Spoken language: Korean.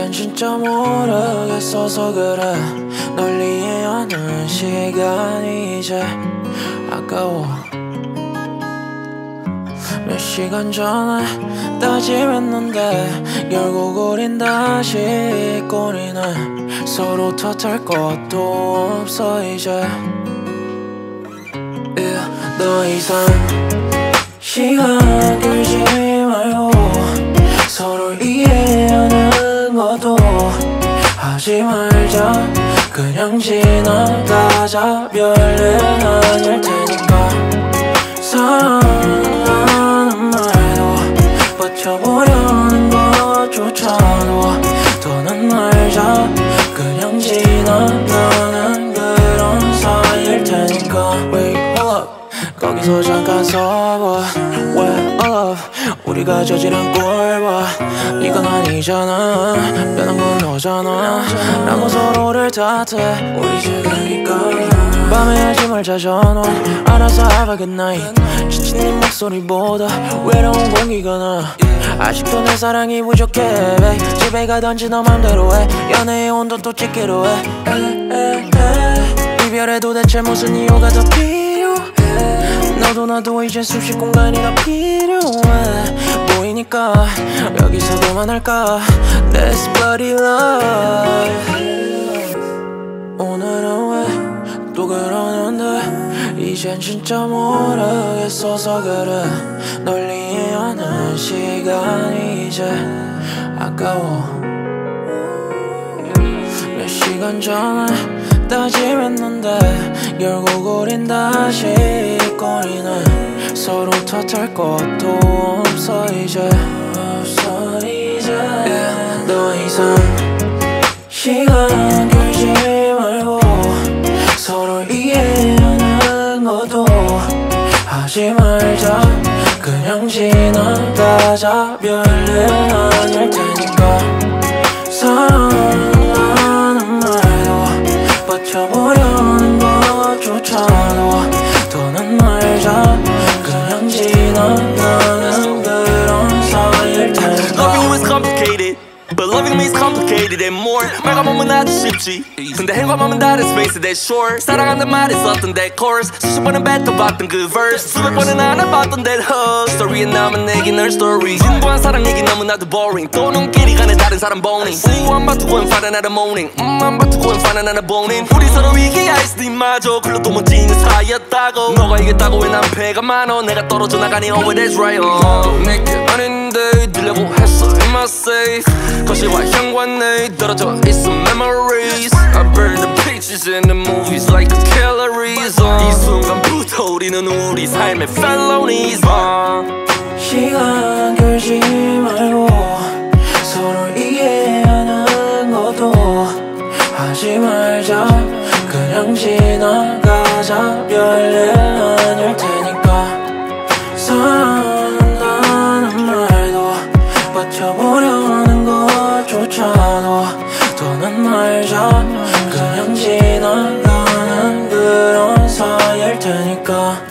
이젠 진짜 모르겠어서 그래. 널 이해하는 시간이 이제 아까워. 몇 시간 전에 따지했는데 결국 우린 다시 꼬리는 서로 탓할 것도 없어 이제. Yeah, 더 이상 시간 끌지 하지 말자. 그냥 지나가자. 별일 아닐 테니까. 사랑하는 말도 버텨보려는 것조차도 더는 말자. 그냥 지나가는 그런 사이일 테니까. Wait, hold up. 거기서 잠깐 서봐 우리가 저지른 꼴봐 이건 아니잖아. 변한 건 너잖아. 라고 서로를 탓해. 우리 지금이니까. 밤에 아침을 자전화 알아서 have a good night 지친 네 목소리보다 외로운 공기가 나. 아직도 내 사랑이 부족해. 집에 가던지 너 맘대로 해. 연애의 온도 또 찍기로 해. 이별에 도 대체 무슨 이유가 더 필요해 너도 나도 이제 숨쉴 공간이 더 필요해. 보이니까 여기서 그만할까? Let's bloody love 오늘은 왜 또 그러는데 이젠 진짜 모르겠어서 그래. 널 이해하는 시간이 이제 아까워. 몇 시간 전에 따지했는데 결국 우린 다시 꼬리는 서로 탓할 것도 없어 이제. 없어 이제. 더 이상 시간 끌지 말고 서로 이해하는 것도 하지 말자. 그냥 지나가자. 별일 아닐 테니까. 사랑 지나 Me is complicated and more 말과 몸은 아주 쉽지 근데 행과 마음은 다른 space that short 사랑한단 말이 썼던 that chorus 수십 번은 뱉어봤던 그 verse 수백 번은 안아봤던 that hug 스토리에 남은 내게 널 story 진부한 사랑 얘기 너무나도 boring 또 눈길이 가는 다른 사람 boning Ooh I'm about to go and find another morning mm, I'm about to go and find another boning 우리 서로 수도 이마저 글로 도무지는 사이였다고 너가 이겼다고 왜난 패가 많어 내가 떨어져 나가니 oh that's right uh. 내게 아닌데 들려고 했 am I safe? 거실과 현관에 떨어져 있은 memories I burn the pictures in the movies like the calories uh. 이 순간부터 우리는 우리 삶의 felonies uh. 시간 끌지 말고 서로 이해하는 것도 하지 말자 그냥 지나가자 별일 너는 말자 그냥 지나가는 그런 사이일 테니까.